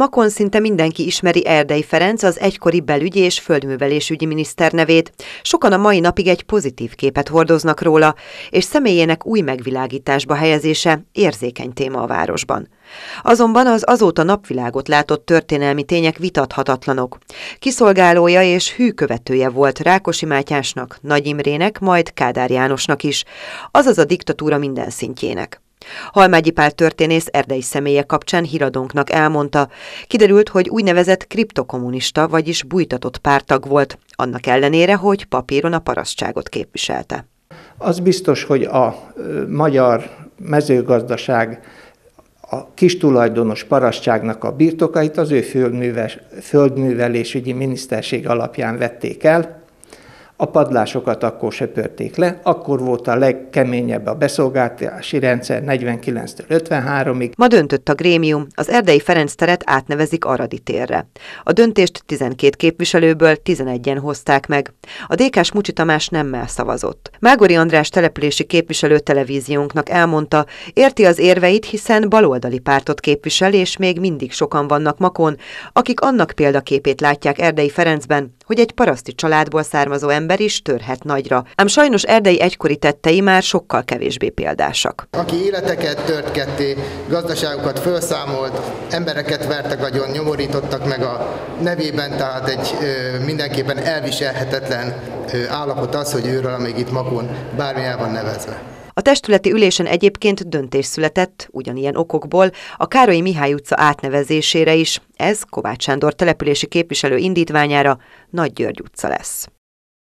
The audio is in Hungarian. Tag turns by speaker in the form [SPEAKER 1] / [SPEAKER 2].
[SPEAKER 1] Makon szinte mindenki ismeri Erdei Ferenc, az egykori belügyi és földművelésügyi miniszter nevét. Sokan a mai napig egy pozitív képet hordoznak róla, és személyének új megvilágításba helyezése érzékeny téma a városban. Azonban az azóta napvilágot látott történelmi tények vitathatatlanok. Kiszolgálója és hű követője volt Rákosi Mátyásnak, Nagy Imrének, majd Kádár Jánosnak is, azaz a diktatúra minden szintjének. Halmágyi Pál történész erdei személye kapcsán híradónknak elmondta, kiderült, hogy úgynevezett kriptokommunista, vagyis bújtatott pártag volt, annak ellenére, hogy papíron a parasztságot képviselte.
[SPEAKER 2] Az biztos, hogy a magyar mezőgazdaság a kis tulajdonos parasztságnak a birtokait az ő földművelésügyi miniszterség alapján vették el, a padlásokat akkor söpörték le, akkor volt a legkeményebb a beszolgáltási rendszer 49-től 53-ig.
[SPEAKER 1] Ma döntött a grémium, az Erdei Ferenc teret átnevezik Aradi térre. A döntést 12 képviselőből 11-en hozták meg. A DK-s Mucsi Tamás nemmel szavazott. Mágori András települési képviselő televíziónknak elmondta, érti az érveit, hiszen baloldali pártot képvisel, és még mindig sokan vannak makon, akik annak példaképét látják Erdei Ferencben, hogy egy paraszti családból származó ember is törhet nagyra. Ám sajnos Erdei egykori tettei már sokkal kevésbé példásak.
[SPEAKER 3] Aki életeket tört ketté, gazdaságokat felszámolt, embereket vertek agyon, nyomorítottak meg a nevében, tehát egy ö, mindenképpen elviselhetetlen ö, állapot az, hogy őről még itt Makón bármi el van nevezve.
[SPEAKER 1] A testületi ülésen egyébként döntés született, ugyanilyen okokból, a Károlyi Mihály utca átnevezésére is. Ez Kovács Sándor települési képviselő indítványára Nagy György utca lesz.